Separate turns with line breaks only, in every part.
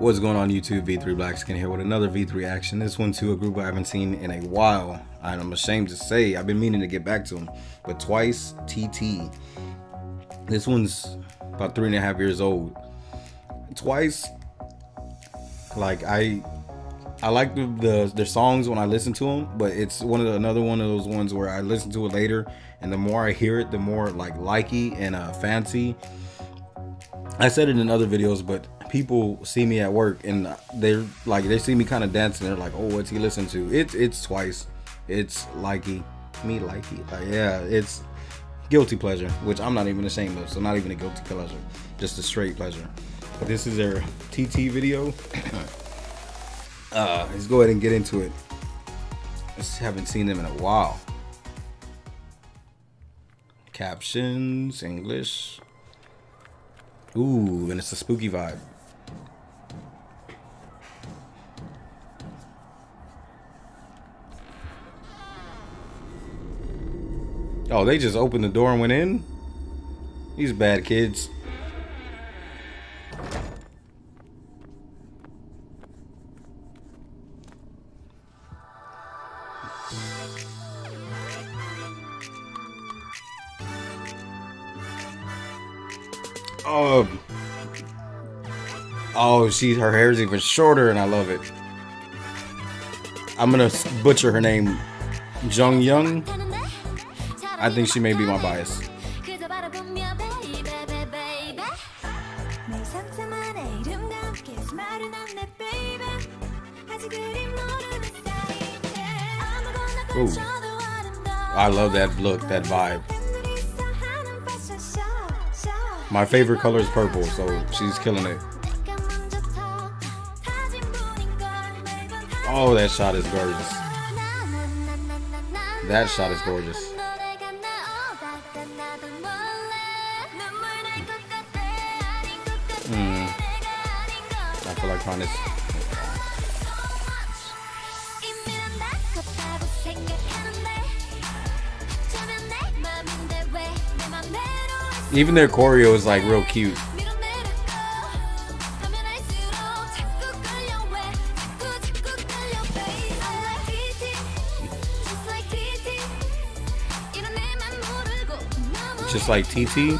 What's going on YouTube? V3Blaxican here with another V3action. This one to a group I haven't seen in a while. And I'm ashamed to say I've been meaning to get back to them, but twice TT. This one's about three and a half years old. Twice, like I, I like the, the their songs when I listen to them, but it's one of the, another one of those ones where I listen to it later, and the more I hear it, the more like likey and uh, fancy. I said it in other videos, but people see me at work and they're like they see me kind of dancing they're like oh what's he listening to? It's it's twice. It's likey me likey. Like yeah it's guilty pleasure which i'm not even ashamed of so not even a guilty pleasure just a straight pleasure. This is their tt video. Uh let's go ahead and get into it. I just haven't seen them in a while. Captions english. Ooh, and it's a spooky vibe. Oh, they just opened the door and went in? These bad kids. Oh. Oh, she her hair's even shorter and I love it. I'm gonna butcher her name. Jung Young. I think she may be my bias. Ooh. I love that look, that vibe. My favorite color is purple, so she's killing it. Oh, that shot is gorgeous. That shot is gorgeous. Hmm. I feel like trying this. Even their choreo is like real cute. Just like TT.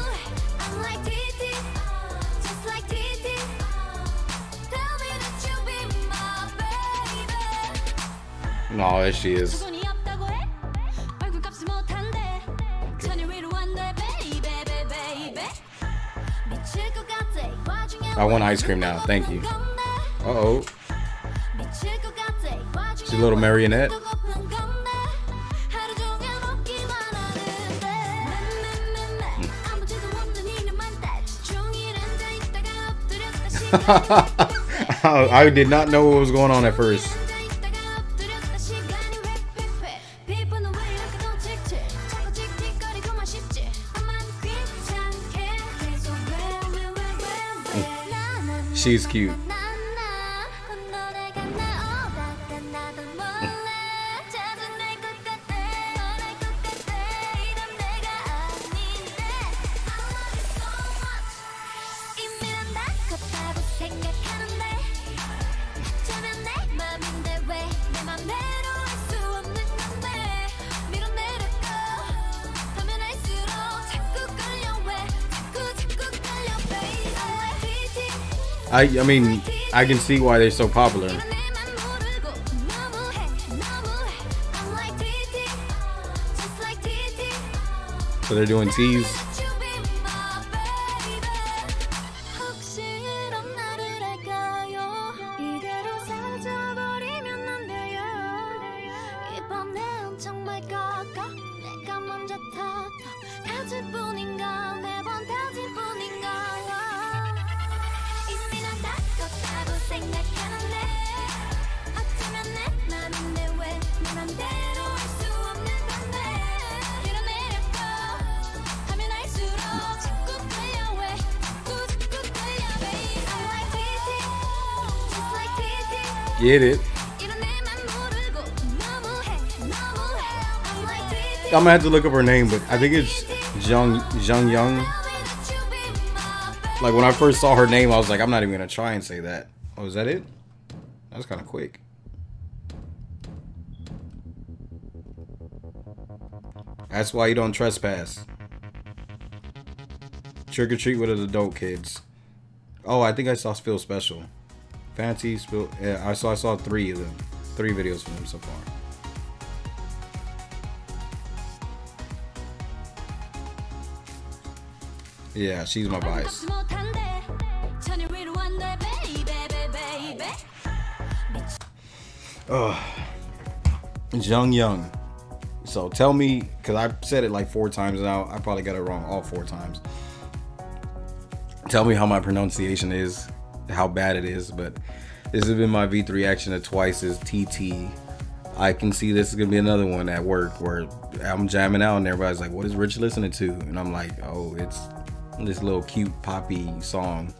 No, there she is. I want ice cream now. Thank you. Uh oh. She's a little marionette. I did not know what was going on at first. She's cute. I I mean I can see why they're so popular. So they're doing teas. Get it. I'm gonna have to look up her name, but I think it's Jung Jung Young. Like when I first saw her name, I was like, I'm not even gonna try and say that.
Oh, is that it? That's kind of quick. That's why you don't trespass. Trick or treat with the adult kids. Oh, I think I saw Feel Special. Fancy Spill. Yeah, I saw. I saw three of them. Three videos from them so far. Yeah, she's my bias. Oh, Jung Young. So tell me, because I said it like four times now. I probably got it wrong all four times. Tell me how my pronunciation is, how bad it is. But this has been my V3 reaction to Twice's TT. I can see this is gonna be another one at work where I'm jamming out and everybody's like, "What is Rich listening to?" And I'm like, "Oh, it's this little cute poppy song."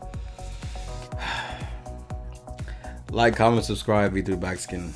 like, comment, subscribe, V3Blaxican.